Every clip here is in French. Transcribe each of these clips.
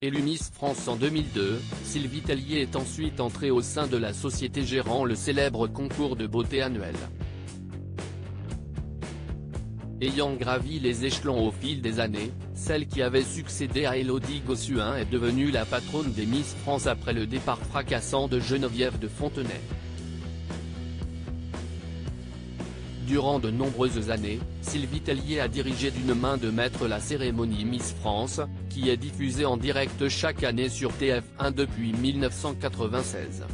Élue Miss France en 2002, Sylvie Tellier est ensuite entrée au sein de la société gérant le célèbre concours de beauté annuel. Ayant gravi les échelons au fil des années, celle qui avait succédé à Élodie Gossuin est devenue la patronne des Miss France après le départ fracassant de Geneviève de Fontenay. Durant de nombreuses années, Sylvie Tellier a dirigé d'une main de maître la cérémonie Miss France, qui est diffusée en direct chaque année sur TF1 depuis 1996.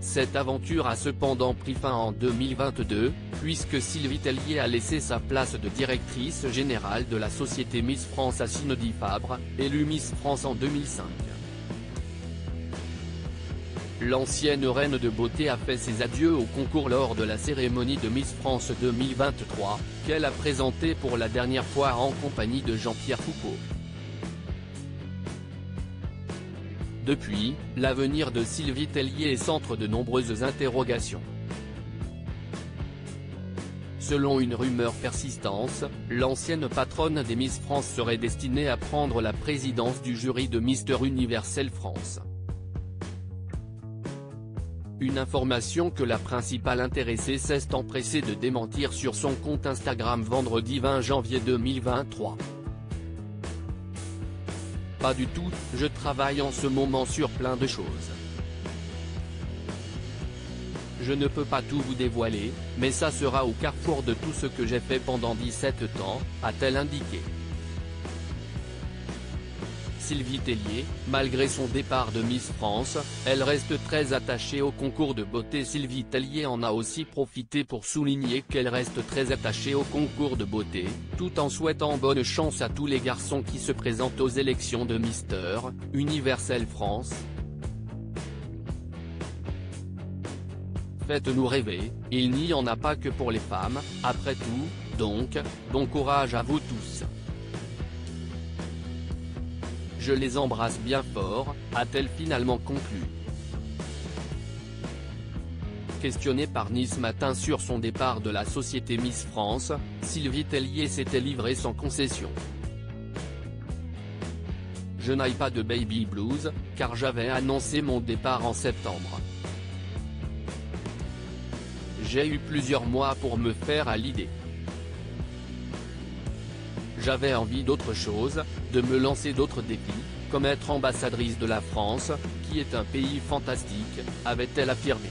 Cette aventure a cependant pris fin en 2022, puisque Sylvie Tellier a laissé sa place de directrice générale de la société Miss France à Synodie Fabre, élue Miss France en 2005. L'ancienne reine de beauté a fait ses adieux au concours lors de la cérémonie de Miss France 2023, qu'elle a présentée pour la dernière fois en compagnie de Jean-Pierre Foucault. Depuis, l'avenir de Sylvie Tellier est centre de nombreuses interrogations. Selon une rumeur persistante, l'ancienne patronne des Miss France serait destinée à prendre la présidence du jury de Mister Universel France. Une information que la principale intéressée s'est empressée de démentir sur son compte Instagram vendredi 20 janvier 2023. Pas du tout, je travaille en ce moment sur plein de choses. Je ne peux pas tout vous dévoiler, mais ça sera au carrefour de tout ce que j'ai fait pendant 17 ans, a-t-elle indiqué. Sylvie Tellier, malgré son départ de Miss France, elle reste très attachée au concours de beauté Sylvie Tellier en a aussi profité pour souligner qu'elle reste très attachée au concours de beauté, tout en souhaitant bonne chance à tous les garçons qui se présentent aux élections de Mister, Universel France. Faites-nous rêver, il n'y en a pas que pour les femmes, après tout, donc, bon courage à vous tous. Je les embrasse bien fort, a-t-elle finalement conclu. Questionnée par Nice Matin sur son départ de la société Miss France, Sylvie Tellier s'était livrée sans concession. Je n'aille pas de baby blues, car j'avais annoncé mon départ en septembre. J'ai eu plusieurs mois pour me faire à l'idée. J'avais envie d'autre chose, de me lancer d'autres défis, comme être ambassadrice de la France, qui est un pays fantastique, avait-elle affirmé.